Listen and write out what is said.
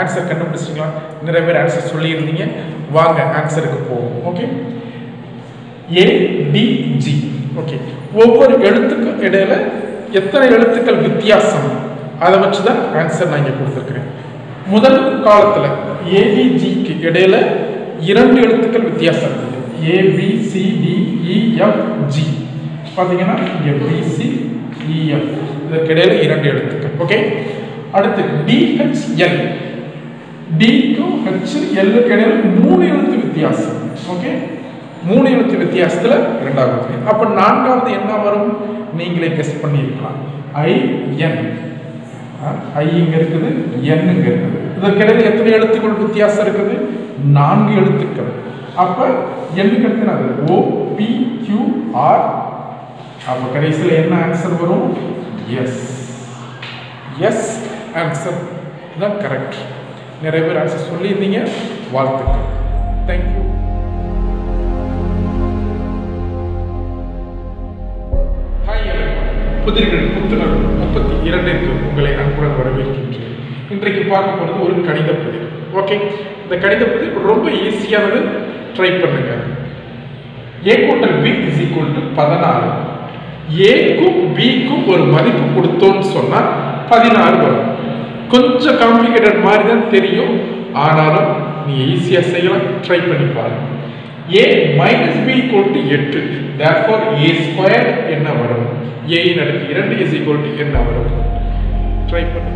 Answer கண்டுபிடிச்சிங்களா நிறைய பேர் answer சொல்லியிருந்தீங்க. வாங்க ஆன்சருக்கு போவோம். ஓகே ஏடிஜி ஓகே ஒவ்வொரு எழுத்துக்கும் இடையில எத்தனை எழுத்துக்கள் வித்தியாசம்? அதை வச்சு தான் ஆன்சர் நான் இங்கே கொடுத்துருக்குறேன். முதல் காலத்தில் ஏபிஜிக்கு இடையில இரண்டு எழுத்துக்கள் வித்தியாசம். இருக்குது ஏபிசிடிஇஎஃப்ஜி e, பார்த்தீங்கன்னா இங்கே பிசி e, இஎஃப் இரண்டு எழுத்துக்கள். ஓகே அடுத்து டிஹெச்எல் டிக்கும் ஹெச் எல்லுக்கு இடையில மூணு எழுத்து வித்தியாசம். ஓகே மூணு எழுத்து வித்தியாசத்தில் இரண்டாவது. அப்போ நான்காவது என்ன வரும்? நீங்களே கெஸ் பண்ணியிருக்கலாம். ஐ என் ஐ இங்கே இருக்குது என் இங்கே இருக்குது. இதற்கிடையில் எத்தனை எழுத்துக்கள் வித்தியாசம் இருக்குது? நான்கு எழுத்துக்கள். அப்போ எண்ணுக்கு அடுத்தது ஓ பி கியூ ஆர் அப்போ கடைசியில் என்ன ஆன்சர் வரும்? எஸ் எஸ் ஆன்சர் தான் கரெக்ட் நிறைய பேர் ஆன்சர் சொல்லியிருந்தீங்க. வாழ்த்துக்கள். தேங்க்யூ ஹாய் புதிர்கள் புத்துணர்வு முப்பத்தி இரண்டிற்கு உங்களை அன்புடன் வரவேற்கின்றேன். இன்றைக்கு பார்க்க போகிறது ஒரு கணித புதிர் ஓகே இந்த கணித புதிர் ரொம்ப ஈஸியானது ட்ரை பண்ணுங்க. ஏ கூட்டல் பி இஸ் ஈக்குவல் டு பதினாறு. ஏக்கும் பிக்கும் ஒரு மதிப்பு கொடுத்தோம்னு சொன்னால் பதினாறு வரும். கொஞ்சம் காம்ப்ளிகேட்டட் மாதிரி தான் தெரியும். ஆனாலும் நீங்கள் ஈஸியாக செய்யலாம் ட்ரை பண்ணி பாருங்க a minus b equal to எட்டு. தேர்ஃபார் ஏ ஸ்கொயர் என்ன வரும்? ஏயின் அடுக்கு இரண்டு இஸ் ஈக்குவல் டு என்ன வரும்? ட்ரை பண்ணி.